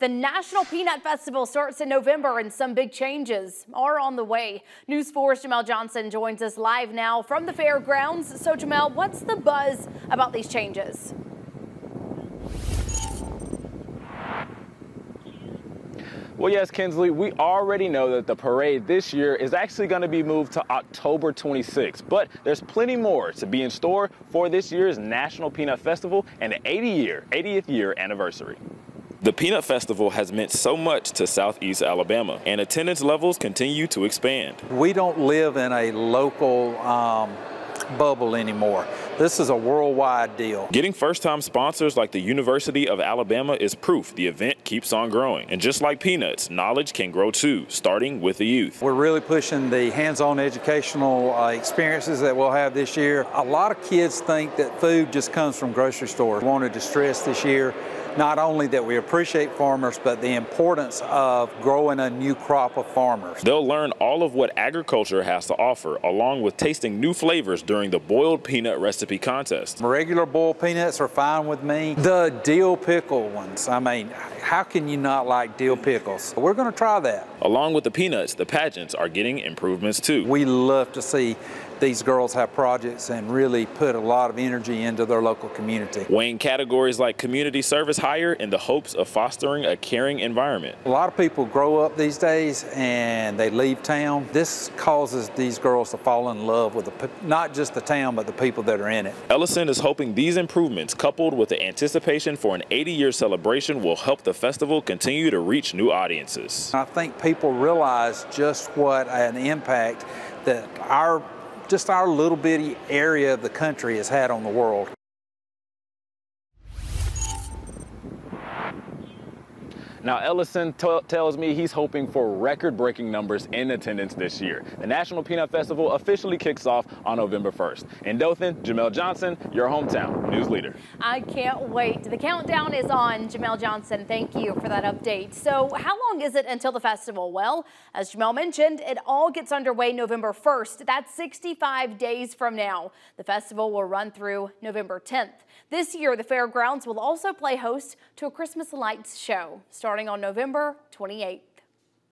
The National Peanut Festival starts in November and some big changes are on the way. News 4's Jamel Johnson joins us live now from the fairgrounds. So Jamel, what's the buzz about these changes? Well, yes, Kinsley, we already know that the parade this year is actually going to be moved to October 26th, but there's plenty more to be in store for this year's National Peanut Festival and the 80 year, 80th year anniversary. The Peanut Festival has meant so much to Southeast Alabama, and attendance levels continue to expand. We don't live in a local um, bubble anymore. This is a worldwide deal. Getting first-time sponsors like the University of Alabama is proof the event keeps on growing. And just like peanuts, knowledge can grow too, starting with the youth. We're really pushing the hands-on educational uh, experiences that we'll have this year. A lot of kids think that food just comes from grocery stores. We wanted to stress this year not only that we appreciate farmers, but the importance of growing a new crop of farmers. They'll learn all of what agriculture has to offer, along with tasting new flavors during the boiled peanut recipe contest. Regular boiled peanuts are fine with me. The dill pickle ones, I mean, how can you not like dill pickles? We're going to try that. Along with the peanuts, the pageants are getting improvements too. We love to see these girls have projects and really put a lot of energy into their local community. Weighing categories like community service higher in the hopes of fostering a caring environment. A lot of people grow up these days and they leave town. This causes these girls to fall in love with the, not just the town, but the people that are in it. Ellison is hoping these improvements, coupled with the anticipation for an 80-year celebration, will help the festival continue to reach new audiences. I think people realize just what an impact that our just our little bitty area of the country has had on the world. Now, Ellison tells me he's hoping for record-breaking numbers in attendance this year. The National Peanut Festival officially kicks off on November 1st. In Dothan, Jamel Johnson, your hometown news leader. I can't wait. The countdown is on. Jamel Johnson, thank you for that update. So how long is it until the festival? Well, as Jamel mentioned, it all gets underway November 1st. That's 65 days from now. The festival will run through November 10th. This year, the fairgrounds will also play host to a Christmas lights show starting on November 28th.